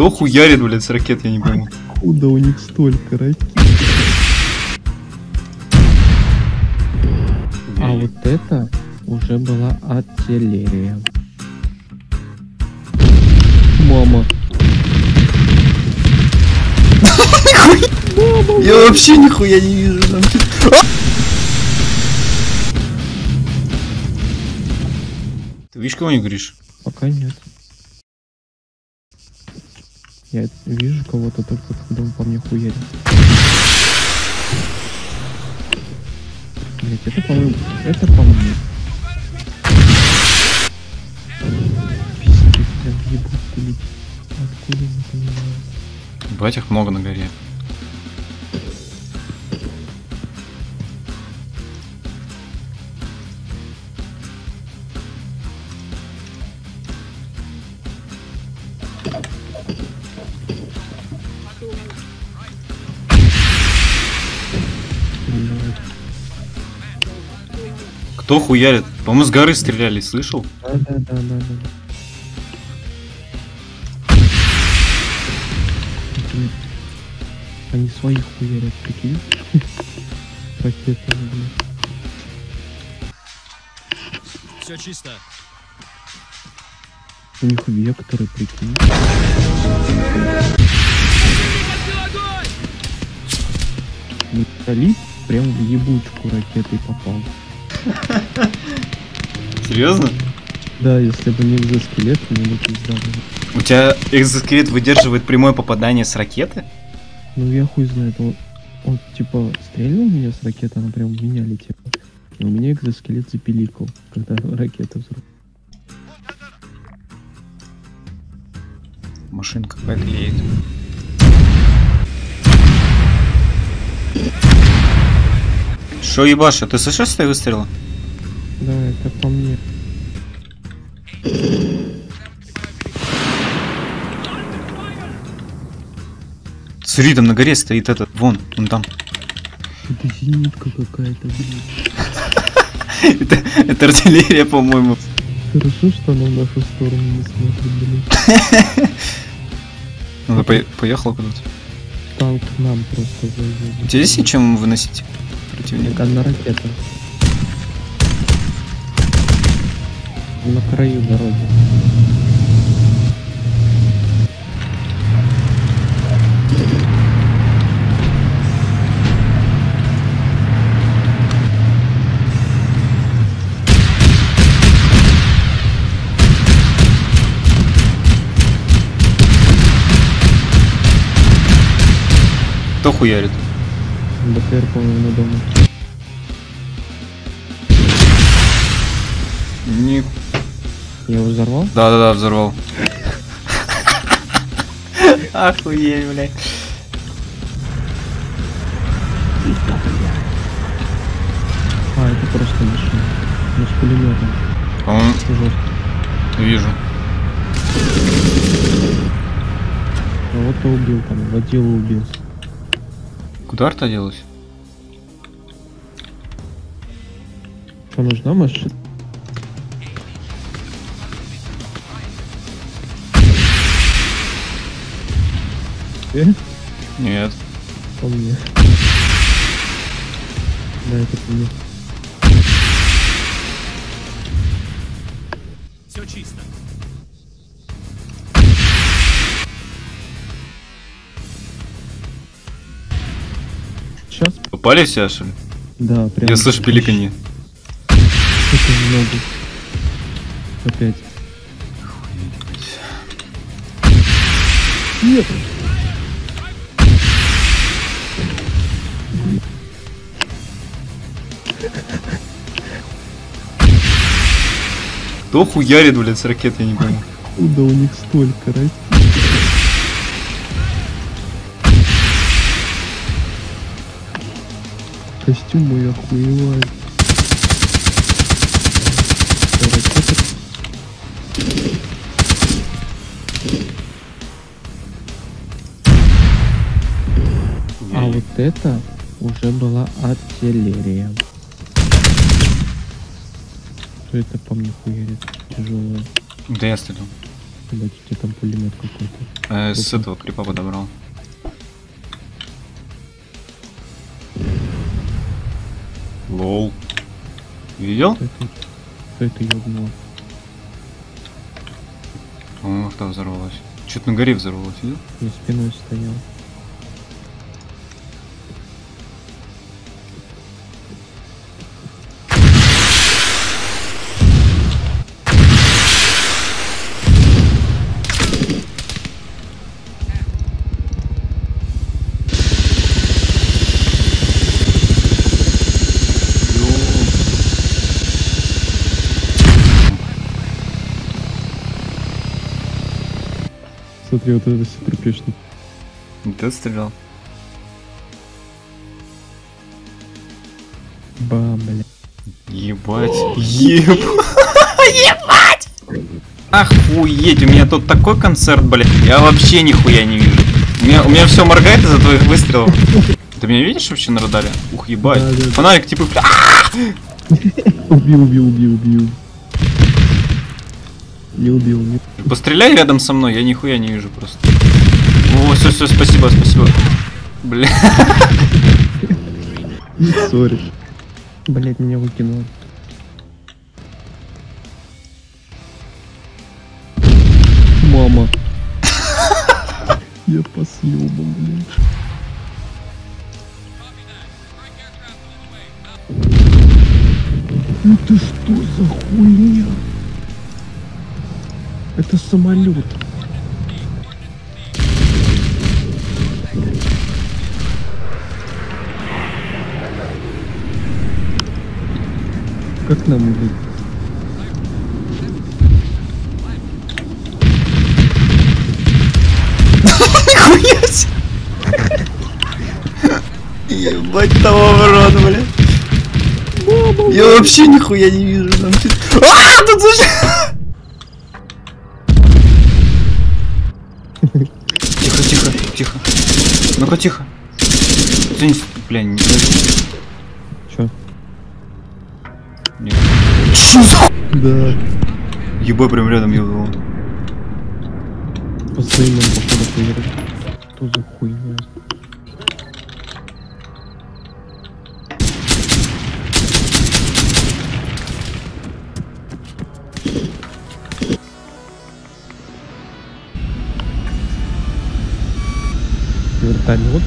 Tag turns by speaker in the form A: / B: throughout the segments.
A: Кто хуярит, блядь, с ракет, я не пойму.
B: Откуда у них столько ракет? А вот это уже была артиллерия. Мама.
A: Я вообще нихуя не вижу. там. Ты видишь кого-нибудь, говоришь?
B: Пока нет. Я вижу кого-то только когда он по мне хуярит. Блять, это по-моему... Это по мне. Пиздец, прям ебут пулить. Откуда не понимаю.
A: Бать их много на горе. Кто хуярит? По-моему, с горы стреляли, слышал?
B: Да, да, да, да, да. Они своих хуярят, прикинь. Ракетами, блин.
C: Все чисто.
B: У них векторы, прикинь. Металлит прям в ебучку ракетой попал.
A: Серьезно?
B: Да, если бы не экзоскелет, мне бы пизда было.
A: У тебя экзоскелет выдерживает прямое попадание с ракеты?
B: Ну я хуй знает, он, он типа стрельнул меня с ракеты, она прям в меня летела. И у меня экзоскелет запиликал, когда ракета взрыв.
A: Машинка какая-то Шо ебаша, ты слышишь свои выстрелы?
B: Да, это по мне.
A: Смотри, там на горе стоит этот, вон, он там.
B: Это зенитка какая-то, блин.
A: это, это артиллерия, по-моему.
B: Хорошо, что она в нашу сторону не смотрит, блин.
A: Ну, по- поехал куда-то.
B: Танк нам просто
A: У
B: заедет.
A: тебя есть чем выносить противника?
B: Одна ракета. На краю дороги.
A: Кто хуярит?
B: БТР, по-моему, на доме.
A: Не...
B: Я его взорвал?
A: Да-да-да, взорвал. Охуеть, блядь.
B: А, это просто машина. Ну, с пулеметом.
A: По-моему,
B: Жестко.
A: вижу.
B: Вот и убил там, водила убил.
A: Куда арта делась?
B: Что, нужна машина? Э?
A: Нет.
B: По мне. Да, это по мне.
C: Все чисто.
A: Попали все, что ли?
B: Да, прям.
A: Я слышу пеликанье.
B: Это много. Опять. Нет.
A: Кто хуярит, блядь, с ракет, я не пойму.
B: Откуда у них столько ракет? Костюм мой охуевает. Ракета А вот это уже была артиллерия. Что это по мне хуярит? Тяжелая.
A: Да я стрелял.
B: Ебать, у тебя там пулемет какой-то.
A: Э, с этого крипа подобрал. Лол. Видел?
B: Кто это, ёбнуло?
A: По-моему, авто взорвалось. Что-то на горе взорвалось, видел?
B: Я спиной стоял. Смотри, вот это все трупешник.
A: Ты стрелял?
B: Бам, бля.
A: Ебать. Ебать. Ебать. Охуеть, у меня тут такой концерт, блядь. Я вообще нихуя не вижу. У меня, у меня все моргает из-за твоих выстрелов. Ты меня видишь вообще на радаре? Ух, ебать.
B: Да, да, да.
A: Фонарик типа... бля,
B: Убил, убил, убил, убил. Не убил, не
A: Постреляй рядом со мной, я нихуя не вижу просто. О, все, все, спасибо, спасибо. Бля.
B: Сори. Блять, меня выкинуло. Мама. Я по съебам, блядь. Ну ты что за хуйня? Это самолет. Как нам блядь?
A: Нихуя себе. Ебать того в рот, бля. Я вообще нихуя не вижу. Там А, тут слушай. Тихо. Ну-ка, тихо. С- Бля, не
B: Чё?
A: Нет. Чё за
B: Да.
A: Ебой прям рядом ебал.
B: Постоянно походу хуярит. Что за хуйня? Вертолет?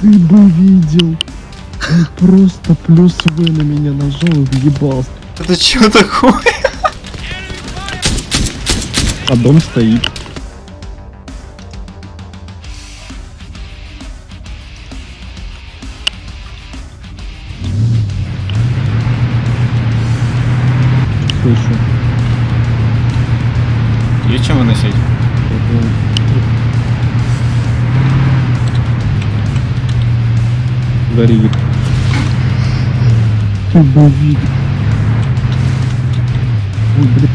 B: Ты бы видел. Он просто плюс В на меня нажал и въебался.
A: Это чё такое?
B: А дом стоит. Еще?
A: Есть чем выносить?
B: Горит. Видел. Ой, блядь.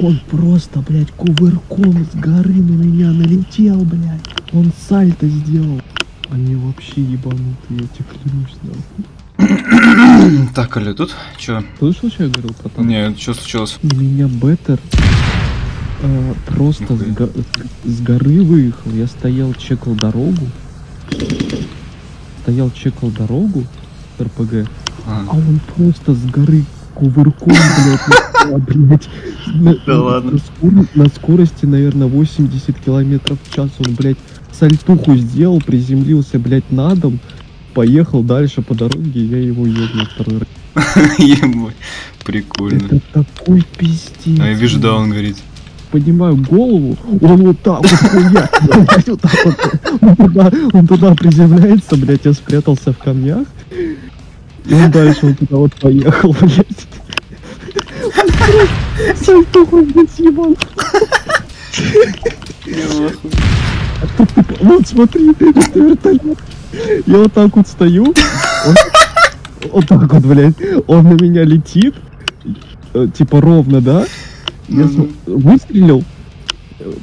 B: Он просто, блядь, кувырком с горы на меня налетел, блядь. Он сальто сделал. Они вообще ебанутые, я тебе клянусь, нахуй.
A: Так, Аля, тут? Чё?
B: Слышал, что я говорил про танк?
A: Не, что случилось?
B: У меня беттер э, просто с, го- с горы выехал. Я стоял, чекал дорогу. Стоял, чекал дорогу РПГ.
A: А,
B: А он просто с горы кувырком, блядь, блядь.
A: Да ладно.
B: На скорости, наверное, 80 километров в час он, блядь, сальтуху сделал, приземлился, блядь, на дом, поехал дальше по дороге, я его ебнул второй раз.
A: ебать. Прикольно.
B: Это такой пиздец.
A: А я вижу, да, он горит.
B: поднимаю голову, он вот так вот хуя, вот так вот, он туда, он туда приземляется, блядь, я спрятался в камнях, и он дальше он туда вот поехал, блядь. Сальтуху, блядь, съебал. Вот смотри, это вертолет. Я вот так вот стою, он- вот так вот, блядь, он на меня летит, э, типа ровно, да? Я
A: Мгм.
B: см- выстрелил,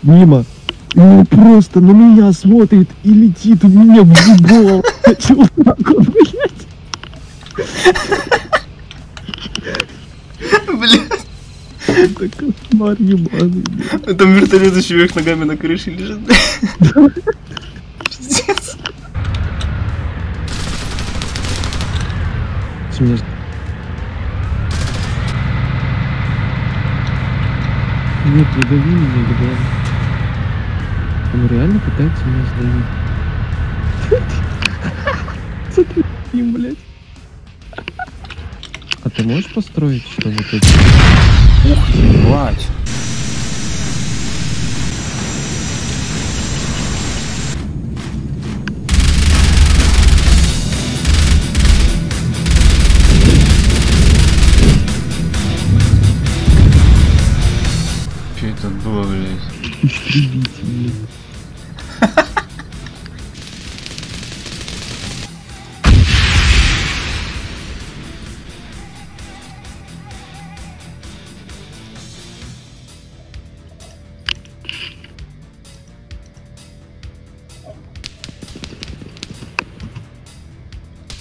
B: мимо. И он просто на меня смотрит и летит у меня в зубол. Вот так вот, блядь.
A: Блядь,
B: кошмар ебаный. блядь.
A: там вертолет еще вверх ногами на крыше лежит. Пиздец.
B: Мне... Нет, не дави меня, Габриэль. Он реально пытается меня сдавить. Смотри, блядь. А ты можешь построить, что вот это?
A: Ух, ебать. Что это было, блядь?
B: Истребитель.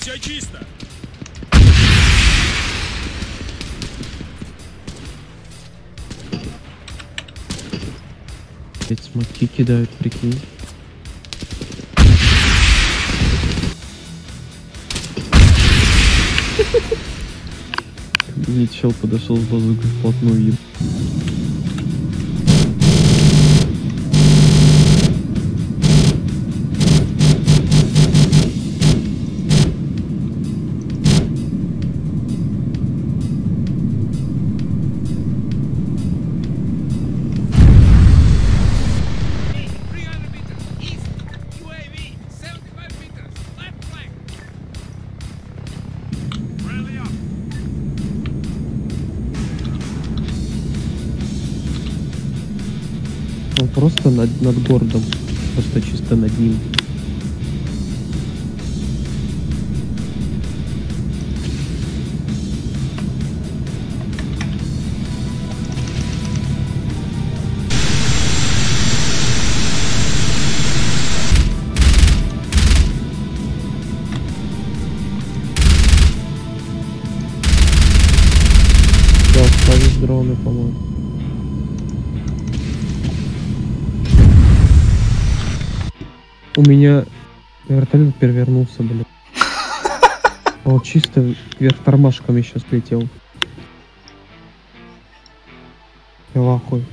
C: Все чисто.
B: Блять, смоки кидают, прикинь. Мне чел подошел с базукой вплотную Он просто над, над городом. Просто чисто над ним. Да, остались дроны, по-моему. У меня вертолет перевернулся, блин. Он чисто вверх тормашками сейчас летел. Я в ахуе.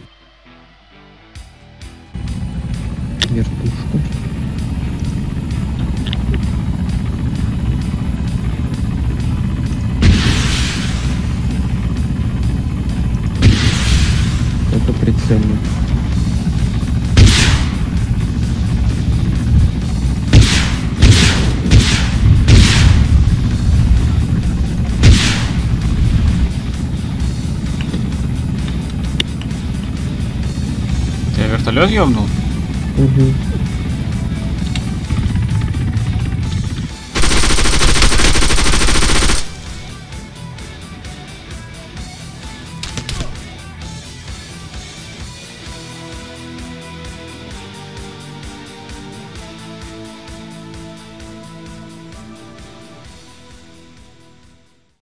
B: Вертушка.
A: Вертолет ёбнул?
B: Угу.